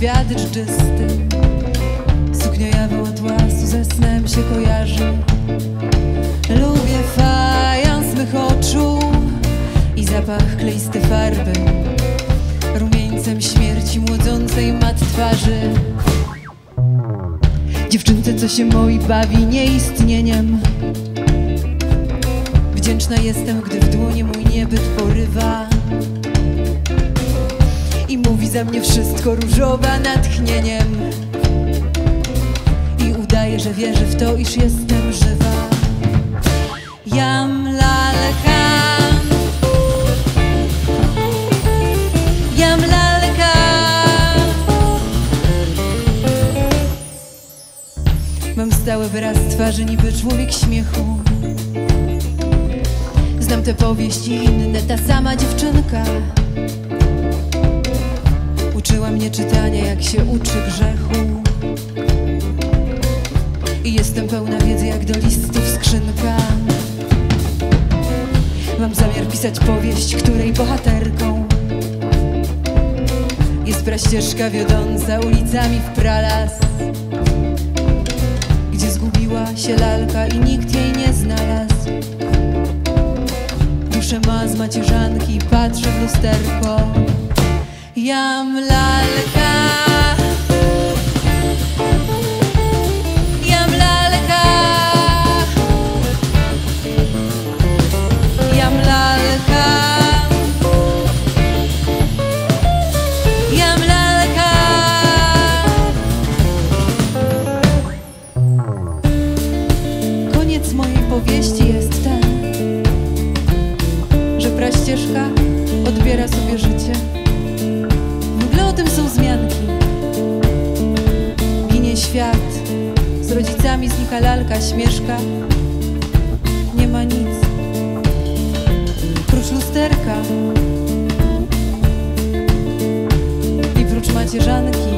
świat czczysty Suknia jawą atłasu ze snem się kojarzy. Lubię fajans mych oczu I zapach kleisty farby. Rumieńcem śmierci młodzącej mat twarzy. Dziewczynce, co się moi bawi nieistnieniem. Wdzięczna jestem, gdy w dłonie mój niebyt Za mnie wszystko różowa natchnieniem. I udaje, że wierzy w to, iż jestem żywa. Jam lalekam Jam lalekam Mam stały wyraz twarzy, niby człowiek śmiechu. Znam te powieści inne, ta sama dziewczynka do listów skrzynka. Mam zamiar pisać powieść, której bohaterką Jest praścieżka wiodąca ulicami w pralas Gdzie zgubiła się lalka i nikt jej nie znalazł. Duszę ma z macierzanki, patrzę w lusterko. Jam lalka ścieżka odbiera sobie życie. W o tym są zmianki. Ginie świat, z rodzicami znika lalka, śmieszka. Nie ma nic, prócz lusterka i prócz macierzanki.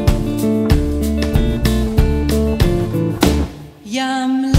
Jam